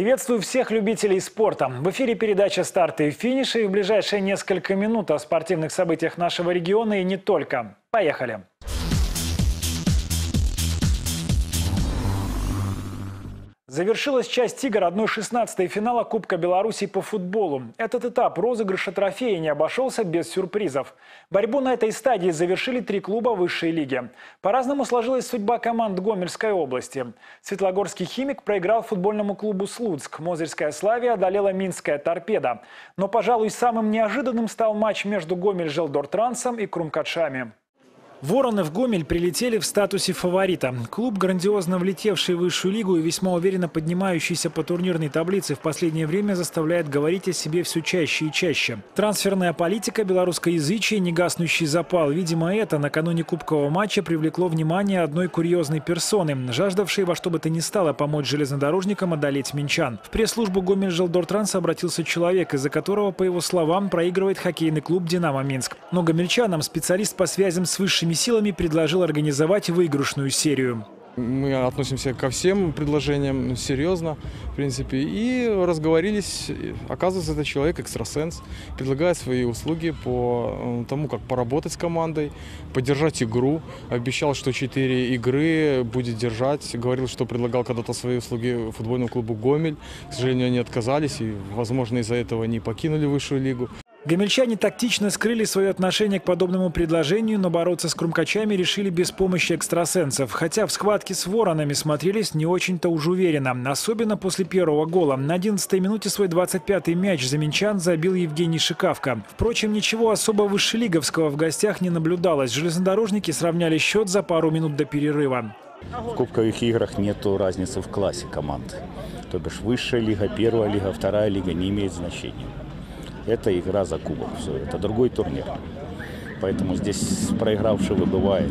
Приветствую всех любителей спорта. В эфире передача «Старты и финиши» и в ближайшие несколько минут о спортивных событиях нашего региона и не только. Поехали! Завершилась часть игр 1-16 финала Кубка Беларуси по футболу. Этот этап розыгрыша трофея не обошелся без сюрпризов. Борьбу на этой стадии завершили три клуба высшей лиги. По-разному сложилась судьба команд Гомельской области. Светлогорский «Химик» проиграл футбольному клубу «Слуцк». Мозырская «Славия» одолела «Минская торпеда». Но, пожалуй, самым неожиданным стал матч между Гомель-Желдортрансом и Крумкачами. Вороны в Гомель прилетели в статусе фаворита. Клуб, грандиозно влетевший в высшую лигу и весьма уверенно поднимающийся по турнирной таблице, в последнее время заставляет говорить о себе все чаще и чаще. Трансферная политика, белорусскоязычие, негаснущий запал. Видимо, это накануне кубкового матча привлекло внимание одной курьезной персоны, жаждавшей во что бы то ни стало помочь железнодорожникам одолеть минчан. В пресс-службу Гомель Желдортранс обратился человек, из-за которого, по его словам, проигрывает хоккейный клуб «Динамо Минск». Но гомельчанам специалист по связям с высшими всеми силами предложил организовать выигрышную серию. Мы относимся ко всем предложениям серьезно, в принципе, и разговорились. Оказывается, это человек экстрасенс, предлагает свои услуги по э, тому, как поработать с командой, поддержать игру. Обещал, что четыре игры будет держать. Говорил, что предлагал когда-то свои услуги футбольному клубу «Гомель». К сожалению, они отказались и, возможно, из-за этого не покинули высшую лигу. Гомельчане тактично скрыли свое отношение к подобному предложению, но бороться с крумкачами решили без помощи экстрасенсов. Хотя в схватке с воронами смотрелись не очень-то уж уверенно. Особенно после первого гола. На 11-й минуте свой 25-й мяч заменчан забил Евгений Шикавка. Впрочем, ничего особо высшелиговского в гостях не наблюдалось. Железнодорожники сравняли счет за пару минут до перерыва. В кубковых играх нет разницы в классе команд. То бишь высшая лига, первая лига, вторая лига не имеет значения. Это игра за кубок. Все, это другой турнир. Поэтому здесь проигравший выбывает.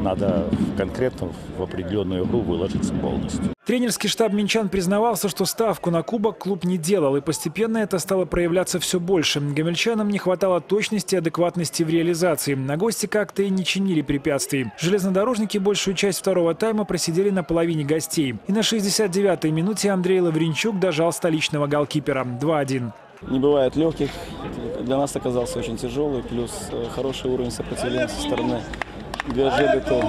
Надо конкретно в определенную игру выложиться полностью. Тренерский штаб Минчан признавался, что ставку на кубок клуб не делал, и постепенно это стало проявляться все больше. Гомельчанам не хватало точности и адекватности в реализации. На гости как-то и не чинили препятствий. Железнодорожники большую часть второго тайма просидели на половине гостей. И на 69-й минуте Андрей Лавренчук дожал столичного голкипера 2-1. Не бывает легких. Для нас оказался очень тяжелый, плюс э, хороший уровень сопротивления со стороны ГЖБТ.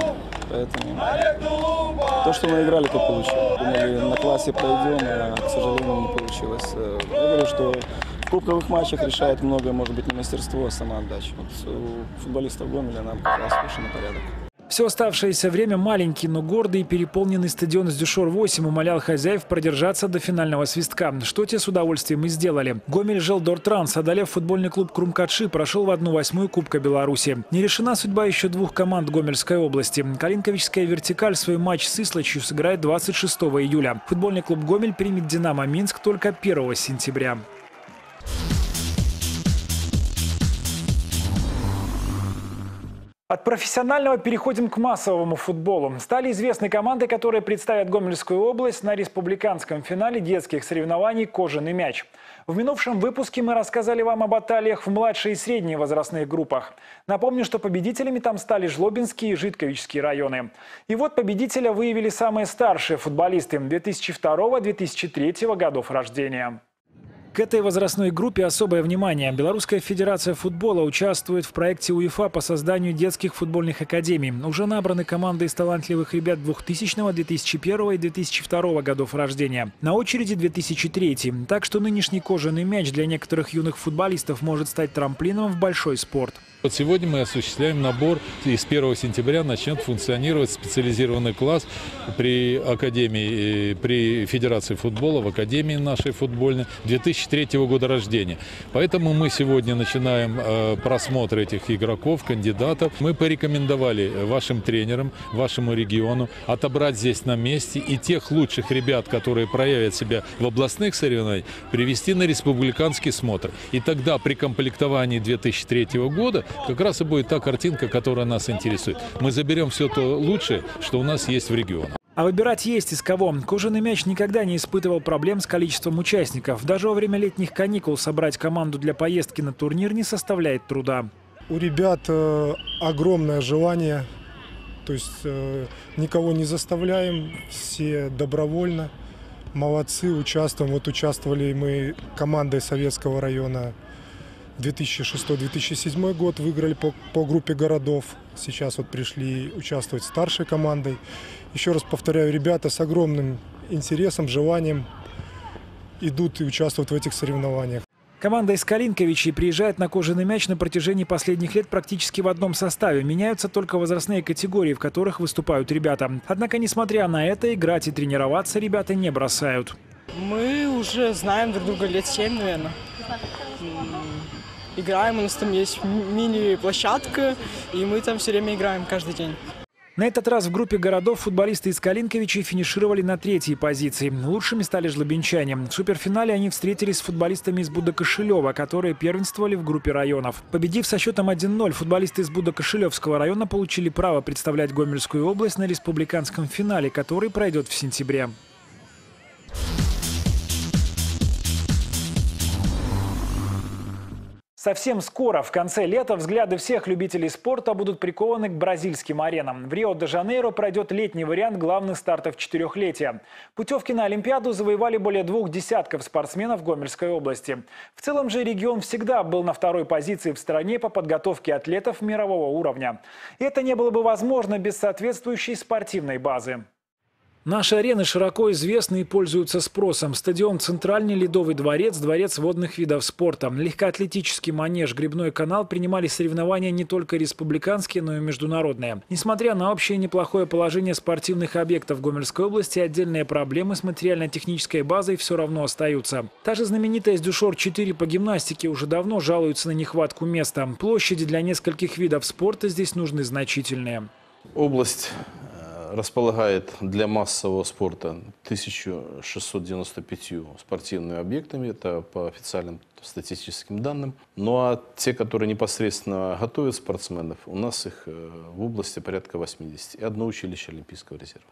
Поэтому то, что мы играли, то получили. Думали, на классе пройдем, а, к сожалению, не получилось. Э, я говорю, что в кубковых матчах решает многое, может быть, не мастерство, а сама отдача. Вот у футболистов Гомеля нам как раз на порядок. Все оставшееся время маленький, но гордый и переполненный стадион с Дюшор-8 умолял хозяев продержаться до финального свистка, что те с удовольствием и сделали. Гомель Желдортранс, одолев футбольный клуб Крумкачи, прошел в одну восьмую Кубка Беларуси. Не решена судьба еще двух команд Гомельской области. Калинковичская вертикаль свой матч с Ислачью сыграет 26 июля. Футбольный клуб Гомель примет «Динамо Минск» только 1 сентября. От профессионального переходим к массовому футболу. Стали известны команды, которые представят Гомельскую область на республиканском финале детских соревнований «Кожаный мяч». В минувшем выпуске мы рассказали вам о баталиях в младшей и средней возрастных группах. Напомню, что победителями там стали Жлобинские и Житковичские районы. И вот победителя выявили самые старшие футболисты 2002-2003 годов рождения. К этой возрастной группе особое внимание. Белорусская федерация футбола участвует в проекте УЕФА по созданию детских футбольных академий. Уже набраны команды из талантливых ребят 2000, 2001 и 2002 годов рождения. На очереди 2003. Так что нынешний кожаный мяч для некоторых юных футболистов может стать трамплином в большой спорт. Вот сегодня мы осуществляем набор, и с 1 сентября начнет функционировать специализированный класс при Академии, э, при Федерации футбола, в Академии нашей футбольной 2003 года рождения. Поэтому мы сегодня начинаем э, просмотр этих игроков, кандидатов. Мы порекомендовали вашим тренерам, вашему региону отобрать здесь на месте и тех лучших ребят, которые проявят себя в областных соревнованиях, привести на республиканский смотр. И тогда при комплектовании 2003 года как раз и будет та картинка, которая нас интересует. Мы заберем все то лучшее, что у нас есть в регионе. А выбирать есть из кого. Кожаный мяч никогда не испытывал проблем с количеством участников. Даже во время летних каникул собрать команду для поездки на турнир не составляет труда. У ребят э, огромное желание, то есть э, никого не заставляем, все добровольно. молодцы, участвуем. Вот участвовали мы командой Советского района 2006-2007 год, выиграли по, по группе городов. Сейчас вот пришли участвовать старшей командой. Еще раз повторяю, ребята с огромным интересом, желанием идут и участвуют в этих соревнованиях. Команда из Калинковичей приезжает на кожаный мяч на протяжении последних лет практически в одном составе. Меняются только возрастные категории, в которых выступают ребята. Однако, несмотря на это, играть и тренироваться ребята не бросают. Мы уже знаем друг друга лет 7, наверное. Играем, у нас там есть мини-площадка, и мы там все время играем каждый день. На этот раз в группе городов футболисты из Калинковичей финишировали на третьей позиции. Лучшими стали жлобинчане. В суперфинале они встретились с футболистами из Будокошелева, которые первенствовали в группе районов. Победив со счетом 1-0, футболисты из Будокошелевского района получили право представлять Гомельскую область на республиканском финале, который пройдет в сентябре. Совсем скоро, в конце лета, взгляды всех любителей спорта будут прикованы к бразильским аренам. В Рио-де-Жанейро пройдет летний вариант главных стартов четырехлетия. Путевки на Олимпиаду завоевали более двух десятков спортсменов Гомельской области. В целом же регион всегда был на второй позиции в стране по подготовке атлетов мирового уровня. Это не было бы возможно без соответствующей спортивной базы. Наши арены широко известны и пользуются спросом. Стадион «Центральный ледовый дворец», дворец водных видов спорта. Легкоатлетический манеж, грибной канал принимали соревнования не только республиканские, но и международные. Несмотря на общее неплохое положение спортивных объектов Гомельской области, отдельные проблемы с материально-технической базой все равно остаются. Та же знаменитая Дюшор-4 по гимнастике уже давно жалуется на нехватку места. Площади для нескольких видов спорта здесь нужны значительные. Область располагает для массового спорта 1695 спортивными объектами, это по официальным статистическим данным. Ну а те, которые непосредственно готовят спортсменов, у нас их э, в области порядка 80. И одно училище Олимпийского резерва.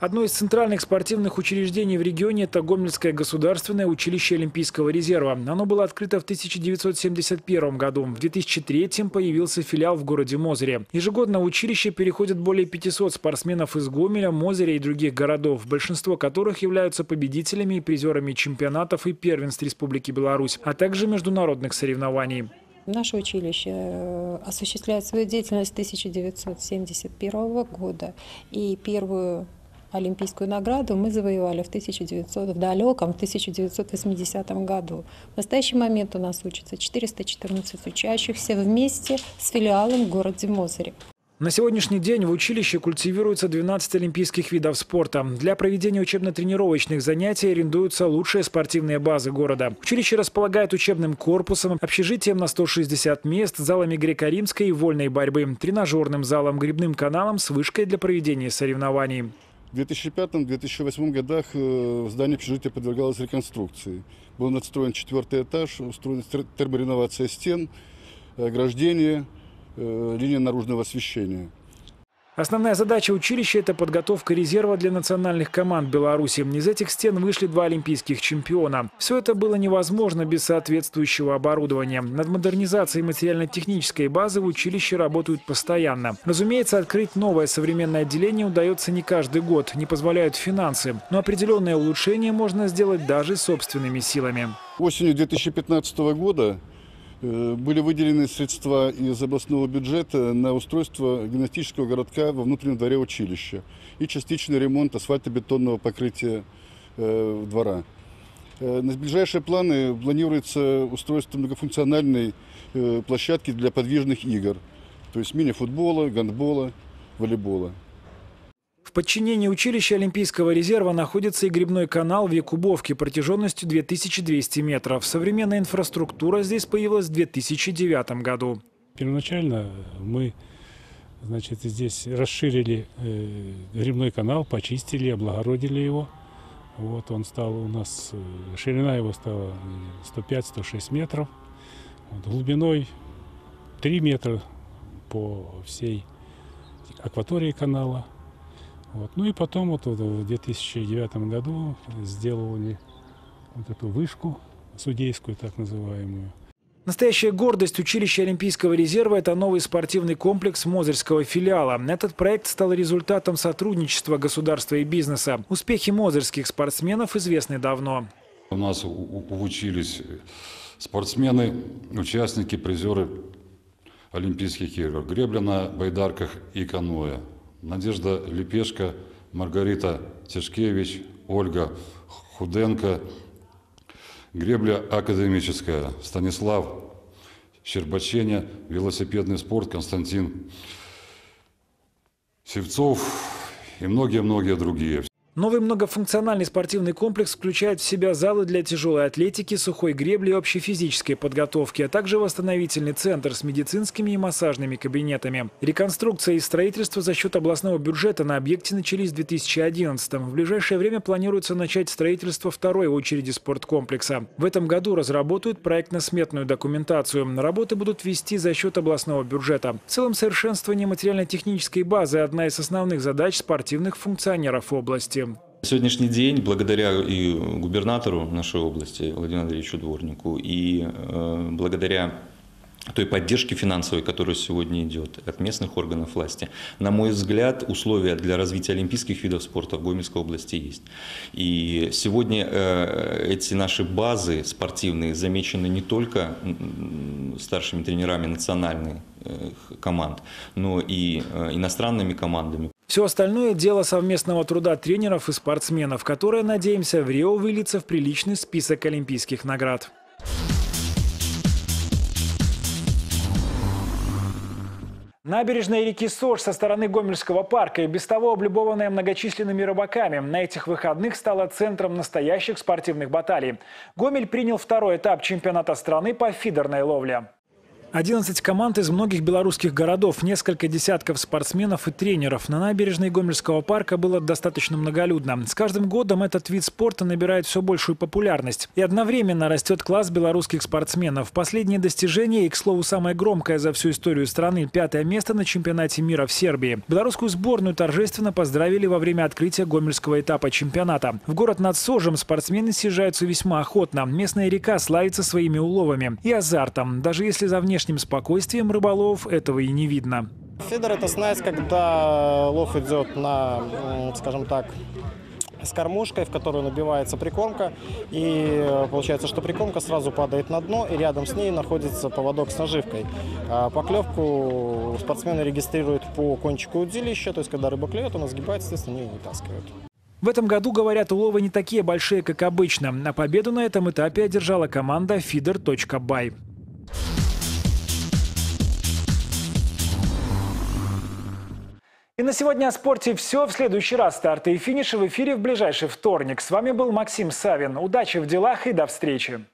Одно из центральных спортивных учреждений в регионе – это Гомельское государственное училище Олимпийского резерва. Оно было открыто в 1971 году. В 2003 появился филиал в городе Мозыре. Ежегодно в училище переходят более 500 спортсменов из Гомеля, Мозыря и других городов, большинство которых являются победителями и призерами чемпионатов и первенств Республики Беларусь, а также международных соревнований. Наше училище э, осуществляет свою деятельность с 1971 года. И первую Олимпийскую награду мы завоевали в, 1900, в далеком 1980 году. В настоящий момент у нас учатся 414 учащихся вместе с филиалом в городе Мозыре. На сегодняшний день в училище культивируется 12 олимпийских видов спорта. Для проведения учебно-тренировочных занятий арендуются лучшие спортивные базы города. Училище располагает учебным корпусом, общежитием на 160 мест, залами греко-римской и вольной борьбы, тренажерным залом, грибным каналом с вышкой для проведения соревнований. В 2005-2008 годах э, здание общежития подвергалось реконструкции. Был надстроен четвертый этаж, устроена термореновация стен, ограждение, э, линия наружного освещения. Основная задача училища – это подготовка резерва для национальных команд Беларуси. Из этих стен вышли два олимпийских чемпиона. Все это было невозможно без соответствующего оборудования. Над модернизацией материально-технической базы в училище работают постоянно. Разумеется, открыть новое современное отделение удается не каждый год, не позволяют финансы. Но определенное улучшение можно сделать даже собственными силами. Осенью 2015 года были выделены средства из областного бюджета на устройство гимнастического городка во внутреннем дворе училища и частичный ремонт асфальтобетонного покрытия э, двора. Э, на ближайшие планы планируется устройство многофункциональной площадки для подвижных игр, то есть мини-футбола, гандбола, волейбола. Подчинении училища Олимпийского резерва находится и грибной канал в Якубовке протяженностью 2200 метров. Современная инфраструктура здесь появилась в 2009 году. Первоначально мы значит, здесь расширили э, грибной канал, почистили, облагородили его. Вот он стал у нас, э, ширина его стала 105-106 метров, вот, глубиной 3 метра по всей акватории канала. Вот. Ну и потом вот, вот в 2009 году сделали вот эту вышку судейскую так называемую. Настоящая гордость училища Олимпийского резерва – это новый спортивный комплекс Мозырского филиала. Этот проект стал результатом сотрудничества государства и бизнеса. Успехи мозырских спортсменов известны давно. У нас учились спортсмены, участники, призеры Олимпийских игр. Гребля на байдарках и каноэ. Надежда Лепешка, Маргарита Тишкевич, Ольга Худенко. Гребля академическая. Станислав Щербаченя, велосипедный спорт Константин Севцов и многие-многие другие. Новый многофункциональный спортивный комплекс включает в себя залы для тяжелой атлетики, сухой гребли и общей физической подготовки, а также восстановительный центр с медицинскими и массажными кабинетами. Реконструкция и строительство за счет областного бюджета на объекте начались в 2011 -м. В ближайшее время планируется начать строительство второй очереди спорткомплекса. В этом году разработают проектно-сметную документацию. Работы будут вести за счет областного бюджета. В целом совершенствование материально-технической базы – одна из основных задач спортивных функционеров области. Сегодняшний день, благодаря и губернатору нашей области Владимиру Андреевичу Дворнику, и э, благодаря той поддержки финансовой, которая сегодня идет от местных органов власти. На мой взгляд, условия для развития олимпийских видов спорта в Гомельской области есть. И сегодня э, эти наши базы спортивные замечены не только старшими тренерами национальных э, команд, но и иностранными командами. Все остальное – дело совместного труда тренеров и спортсменов, которое, надеемся, в Рио выльется в приличный список олимпийских наград. Набережная реки Сож со стороны Гомельского парка и без того облюбованная многочисленными рыбаками на этих выходных стала центром настоящих спортивных баталий. Гомель принял второй этап чемпионата страны по фидерной ловле. 11 команд из многих белорусских городов, несколько десятков спортсменов и тренеров. На набережной Гомельского парка было достаточно многолюдно. С каждым годом этот вид спорта набирает все большую популярность. И одновременно растет класс белорусских спортсменов. Последнее достижение и, к слову, самое громкое за всю историю страны – пятое место на чемпионате мира в Сербии. Белорусскую сборную торжественно поздравили во время открытия гомельского этапа чемпионата. В город над Сожем спортсмены съезжаются весьма охотно. Местная река славится своими уловами и азартом. Даже если за внешне внешним спокойствием рыболов этого и не видно. Фидер – это снасть, когда лов идет на, скажем так, с кормушкой, в которую набивается прикормка. И получается, что прикормка сразу падает на дно, и рядом с ней находится поводок с наживкой. А поклевку спортсмены регистрируют по кончику удилища, то есть когда рыба клюет, она сгибается, естественно, они вытаскивают. В этом году, говорят, уловы не такие большие, как обычно. На победу на этом этапе одержала команда feeder.by. И на сегодня о спорте все. В следующий раз старты и финиши в эфире в ближайший вторник. С вами был Максим Савин. Удачи в делах и до встречи.